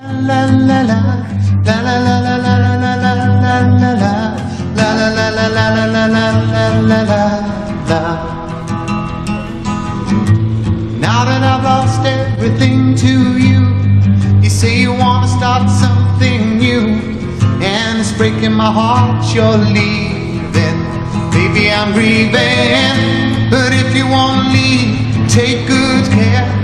Now that I've lost everything to you, you say you wanna start something new, and it's breaking my heart you're leaving. Baby, I'm grieving, but if you wanna leave, take good care.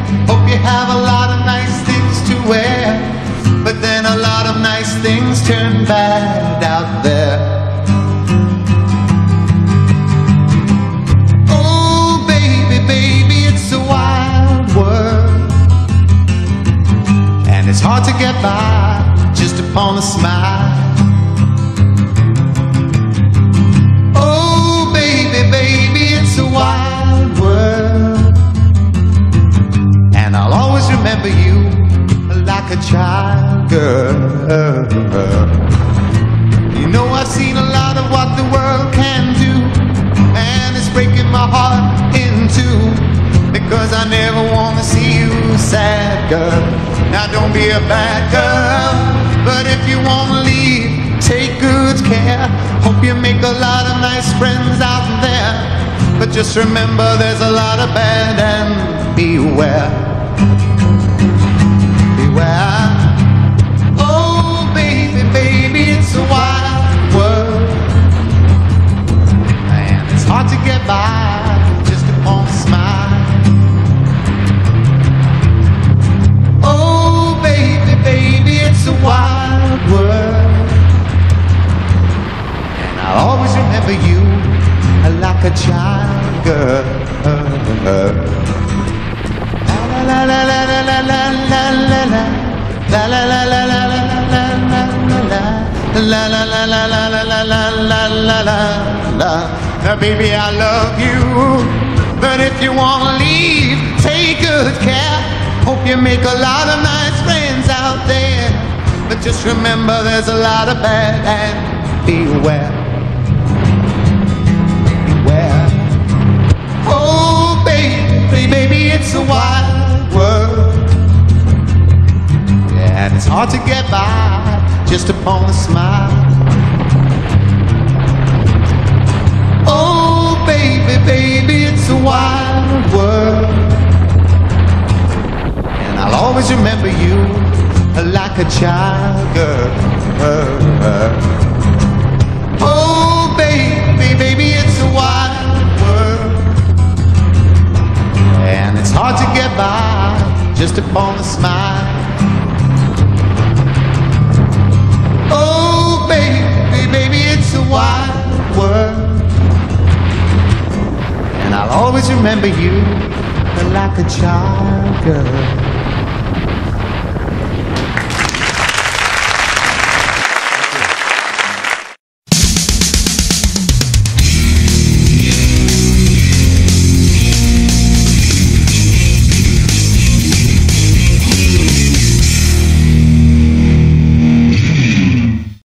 Turn bad out there. Oh, baby, baby, it's a wild world. And it's hard to get by just upon a smile. Like girl. You know, I've seen a lot of what the world can do, and it's breaking my heart in two. Because I never want to see you sad, girl. Now, don't be a bad girl, but if you want to leave, take good care. Hope you make a lot of nice friends out there. But just remember, there's a lot of bad and. Beware. Wild world. And I'll always remember you like a child girl. La la la la la la la la. La la la la la la la la la la. La la la la la la la la la la la la. Now, baby, I love you, but if you wanna leave, take good care. Hope you make a lot of nice friends out there, but just remember there's a lot of bad and beware, beware. Oh, baby, baby, it's a wild world. Yeah, and it's hard to get by just upon a smile. Oh, baby, baby, it's a wild world. And I'll always remember you like a child girl. Oh, baby, baby, it's a wild world. And it's hard to get by just upon a smile. Oh, baby, baby, it's a wild world. And I'll always remember you like a child girl.